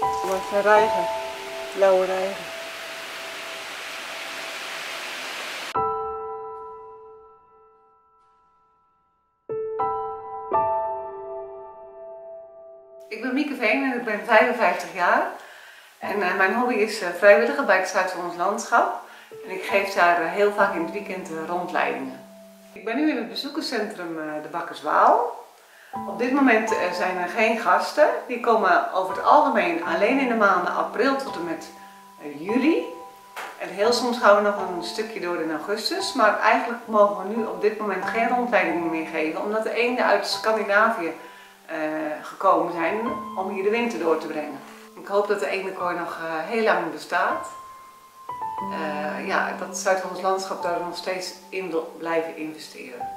Het zijn rijgen. Blauwe rijgen. Ik ben Mieke Veen en ik ben 55 jaar. En eh, mijn hobby is uh, vrijwilliger bij het Zuid-Hollands Landschap. En ik geef daar uh, heel vaak in het weekend rondleidingen. Ik ben nu in het bezoekerscentrum De Bakkerswaal. Op dit moment zijn er geen gasten. Die komen over het algemeen alleen in de maanden april tot en met juli. En heel soms gaan we nog een stukje door in augustus. Maar eigenlijk mogen we nu op dit moment geen rondleidingen meer geven. Omdat de eenden uit Scandinavië uh, gekomen zijn om hier de winter door te brengen. Ik hoop dat de eendenkooi nog heel lang bestaat. Uh, ja, dat Zuid-Hollands landschap daar nog steeds in blijven investeren.